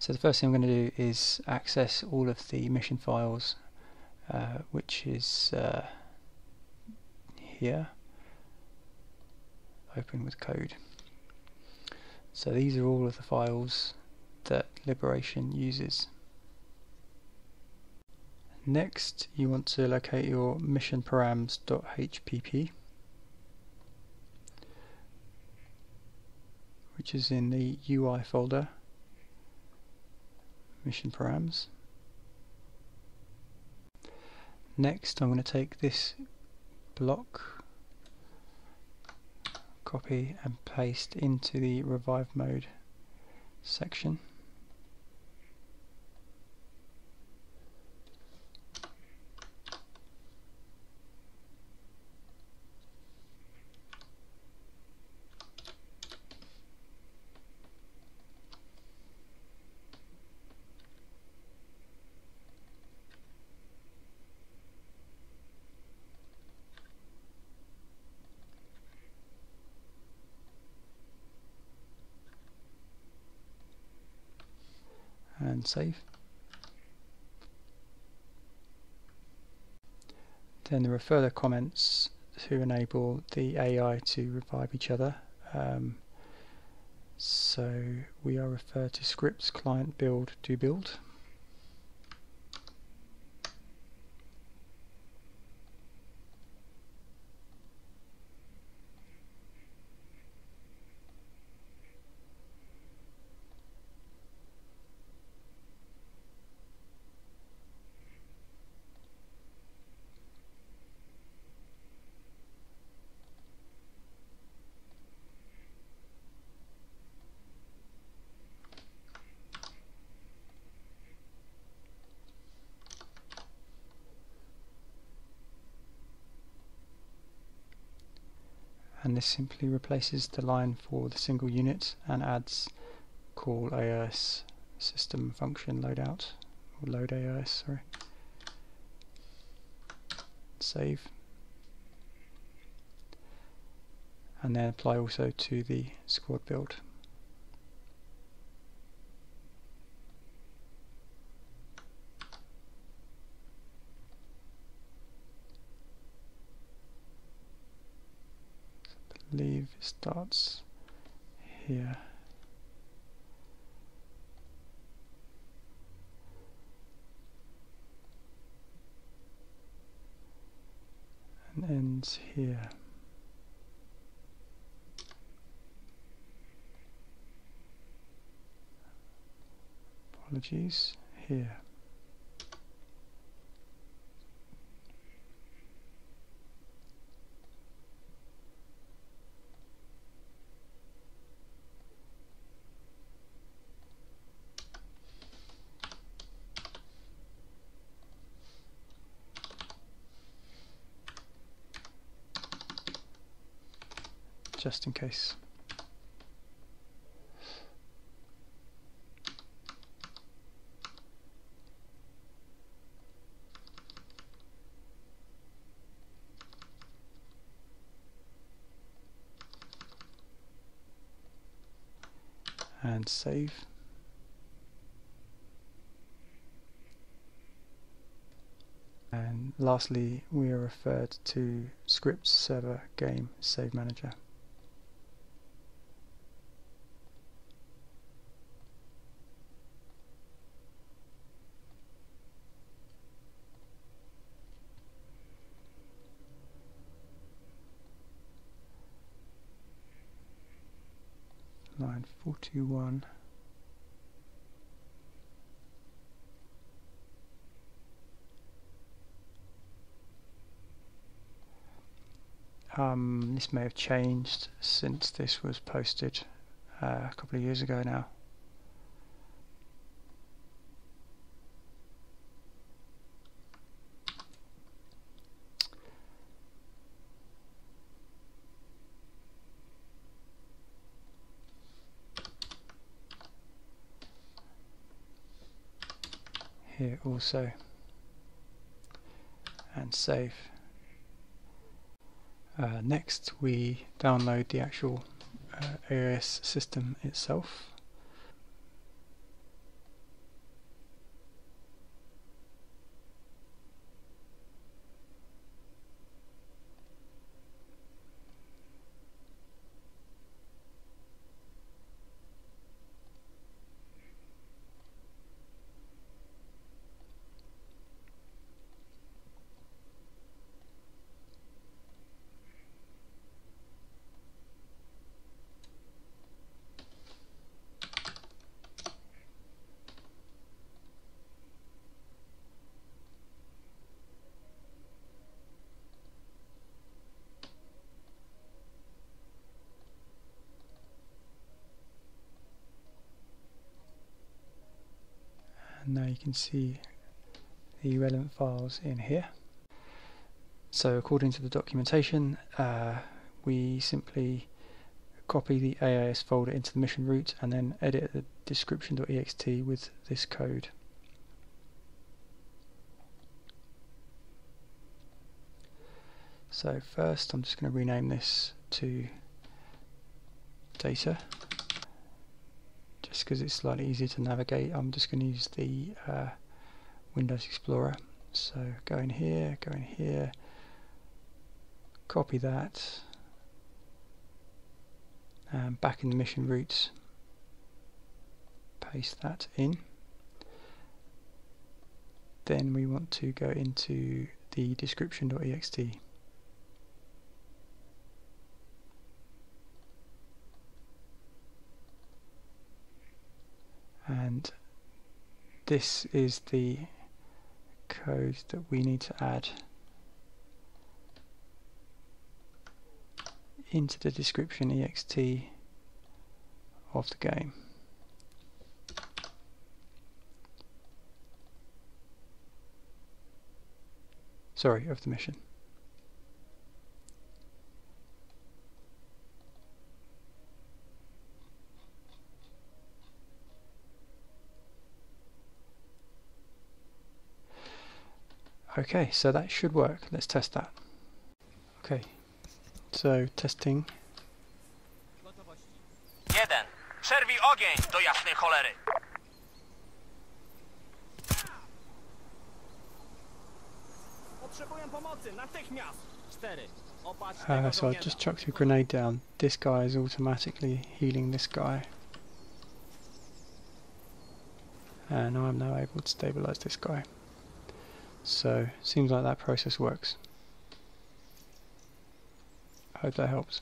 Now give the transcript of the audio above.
So the first thing I'm going to do is access all of the mission files uh, which is uh, here open with code. So these are all of the files that Liberation uses. Next you want to locate your mission params.hpp which is in the UI folder params. Next I'm going to take this block copy and paste into the revive mode section and save. Then there are further comments to enable the AI to revive each other. Um, so we are referred to scripts client build do build. And this simply replaces the line for the single unit and adds call AIS system function loadout or load AIS sorry. Save. And then apply also to the squad build starts here. And ends here. Apologies, here. Just in case. and save. And lastly, we are referred to scripts server game save manager. Line 41 um, this may have changed since this was posted uh, a couple of years ago now here also and save. Uh, next we download the actual uh, AIS system itself. And now you can see the relevant files in here. So according to the documentation, uh, we simply copy the AIS folder into the mission root and then edit the description.ext with this code. So first I'm just going to rename this to data just because it's slightly easier to navigate I'm just going to use the uh, Windows Explorer. So go in here, go in here copy that and back in the mission routes paste that in. Then we want to go into the description.ext and this is the code that we need to add into the description ext of the game. Sorry, of the mission. Okay, so that should work. Let's test that. Okay, so testing. Jeden. Przerwij ogień do jasnej cholery. Potrzebuję pomocy, natychmiast! Cztery. Uh, so I żołnierza. just chucked a grenade down. This guy is automatically healing this guy. And I'm now able to stabilize this guy. So, seems like that process works. Hope that helps.